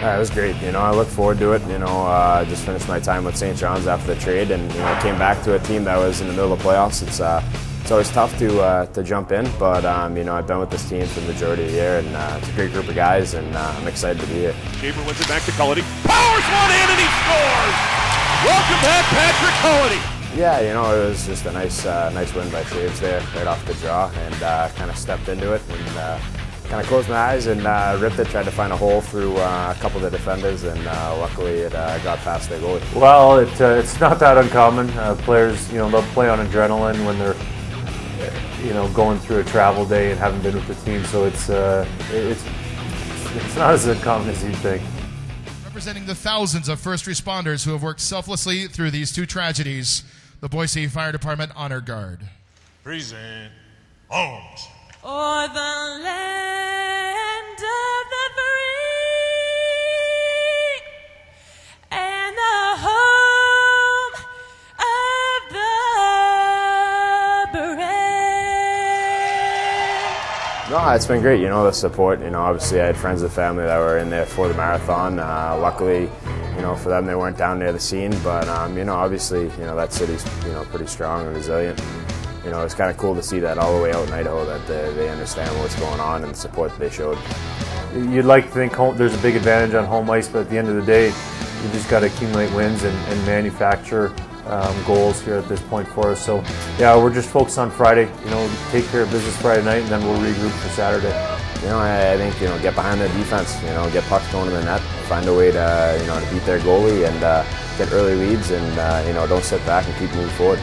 Yeah, it was great. You know, I look forward to it. You know, uh, just finished my time with St. John's after the trade, and you know, came back to a team that was in the middle of the playoffs. It's uh, it's always tough to uh, to jump in, but um, you know, I've been with this team for the majority of the year, and uh, it's a great group of guys, and uh, I'm excited to be here. Gabriel wins it back to Cullity. Powers one in and he scores. Welcome back, Patrick Cullity. Yeah, you know, it was just a nice uh, nice win by Shaves there, right off the draw, and uh, kind of stepped into it and uh, kind of closed my eyes and uh, ripped it. Tried to find a hole through uh, a couple of the defenders, and uh, luckily it uh, got past their goalie. Well, it, uh, it's not that uncommon. Uh, players, you know, they'll play on adrenaline when they're, uh, you know, going through a travel day and haven't been with the team. So it's uh, it's it's not as uncommon as you think. Representing the thousands of first responders who have worked selflessly through these two tragedies, the Boise Fire Department Honor Guard. Present arms. O'er the land No, it's been great. You know, the support. You know, obviously I had friends and family that were in there for the marathon. Uh, luckily, you know, for them they weren't down near the scene, but um, you know, obviously, you know that city's you know pretty strong and resilient. You know, it's kind of cool to see that all the way out in Idaho that they, they understand what's going on and the support that they showed. You'd like to think home, there's a big advantage on home ice, but at the end of the day, you just got to accumulate wins and, and manufacture um, goals here at this point for us. So, yeah, we're just focused on Friday. You know, take care of business Friday night, and then we'll regroup for Saturday. You know, I, I think you know get behind the defense. You know, get pucks going in the net, find a way to you know to beat their goalie and uh, get early leads, and uh, you know don't sit back and keep moving forward.